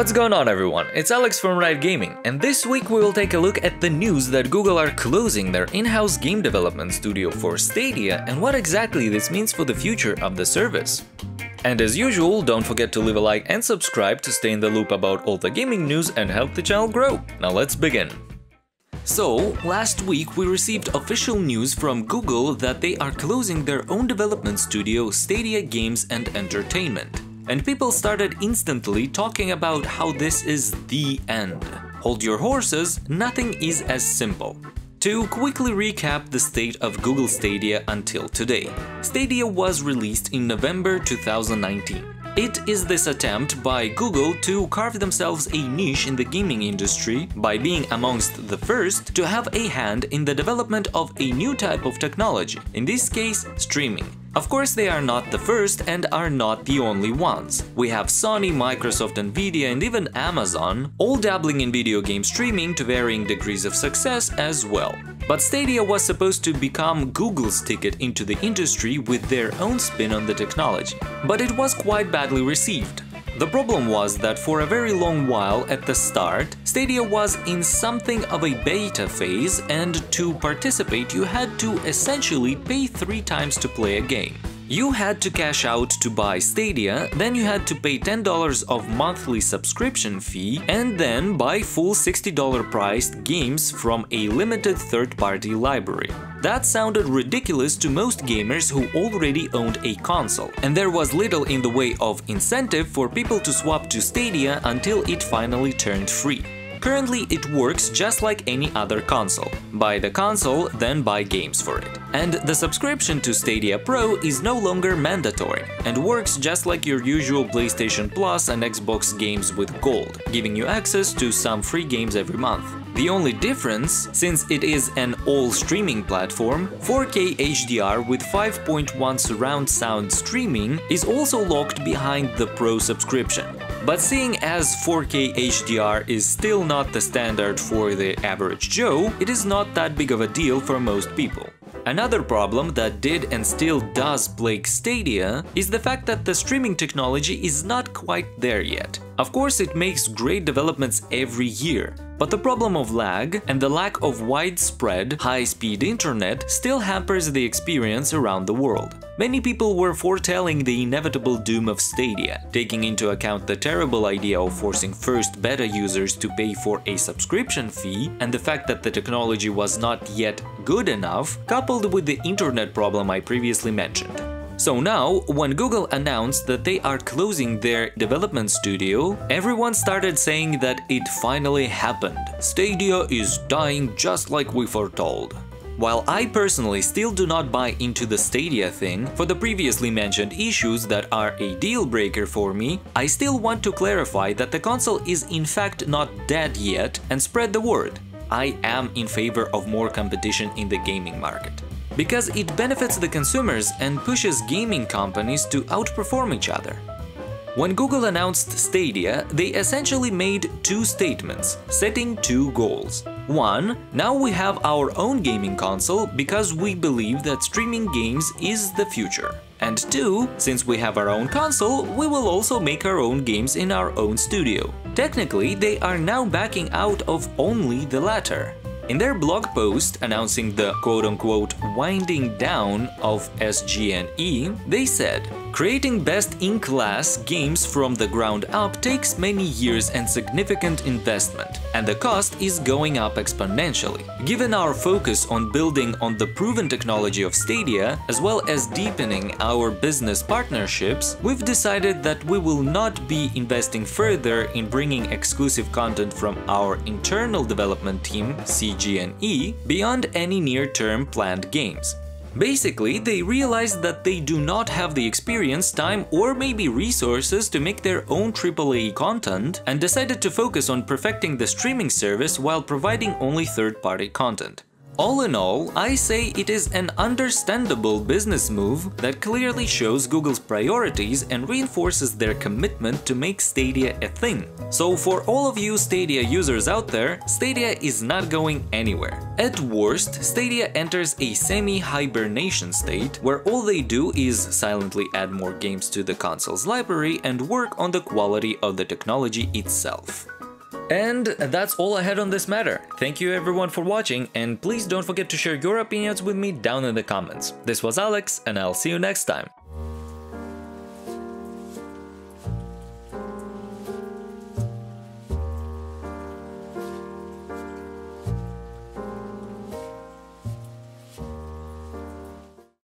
What's going on everyone, it's Alex from Write Gaming, and this week we will take a look at the news that Google are closing their in-house game development studio for Stadia and what exactly this means for the future of the service. And as usual, don't forget to leave a like and subscribe to stay in the loop about all the gaming news and help the channel grow. Now let's begin. So, last week we received official news from Google that they are closing their own development studio Stadia Games and Entertainment. And people started instantly talking about how this is the end. Hold your horses, nothing is as simple. To quickly recap the state of Google Stadia until today. Stadia was released in November 2019. It is this attempt by Google to carve themselves a niche in the gaming industry by being amongst the first to have a hand in the development of a new type of technology, in this case streaming. Of course, they are not the first and are not the only ones. We have Sony, Microsoft, Nvidia and even Amazon, all dabbling in video game streaming to varying degrees of success as well. But Stadia was supposed to become Google's ticket into the industry with their own spin on the technology. But it was quite badly received. The problem was that for a very long while at the start, Stadia was in something of a beta phase and to participate you had to essentially pay three times to play a game. You had to cash out to buy Stadia, then you had to pay $10 of monthly subscription fee, and then buy full $60 priced games from a limited third-party library. That sounded ridiculous to most gamers who already owned a console, and there was little in the way of incentive for people to swap to Stadia until it finally turned free. Currently it works just like any other console. Buy the console, then buy games for it. And the subscription to Stadia Pro is no longer mandatory, and works just like your usual PlayStation Plus and Xbox games with Gold, giving you access to some free games every month. The only difference, since it is an all-streaming platform, 4K HDR with 5.1 surround sound streaming is also locked behind the Pro subscription. But seeing as 4K HDR is still not the standard for the average Joe, it is not that big of a deal for most people. Another problem that did and still does plague Stadia is the fact that the streaming technology is not quite there yet. Of course, it makes great developments every year, but the problem of lag and the lack of widespread, high-speed internet still hampers the experience around the world. Many people were foretelling the inevitable doom of Stadia, taking into account the terrible idea of forcing first beta users to pay for a subscription fee and the fact that the technology was not yet good enough, coupled with the internet problem I previously mentioned. So now, when Google announced that they are closing their development studio, everyone started saying that it finally happened. Stadia is dying just like we foretold. While I personally still do not buy into the Stadia thing, for the previously mentioned issues that are a deal breaker for me, I still want to clarify that the console is in fact not dead yet and spread the word. I am in favor of more competition in the gaming market because it benefits the consumers and pushes gaming companies to outperform each other. When Google announced Stadia, they essentially made two statements, setting two goals. One, now we have our own gaming console because we believe that streaming games is the future. And two, since we have our own console, we will also make our own games in our own studio. Technically, they are now backing out of only the latter. In their blog post announcing the quote-unquote winding down of SGNE, they said, Creating best-in-class games from the ground up takes many years and significant investment, and the cost is going up exponentially. Given our focus on building on the proven technology of Stadia, as well as deepening our business partnerships, we've decided that we will not be investing further in bringing exclusive content from our internal development team, SGNE, beyond any near-term planned games. Basically, they realized that they do not have the experience, time or maybe resources to make their own AAA content and decided to focus on perfecting the streaming service while providing only third-party content. All in all, I say it is an understandable business move that clearly shows Google's priorities and reinforces their commitment to make Stadia a thing. So for all of you Stadia users out there, Stadia is not going anywhere. At worst, Stadia enters a semi-hibernation state where all they do is silently add more games to the console's library and work on the quality of the technology itself. And that's all I had on this matter. Thank you everyone for watching and please don't forget to share your opinions with me down in the comments. This was Alex and I'll see you next time.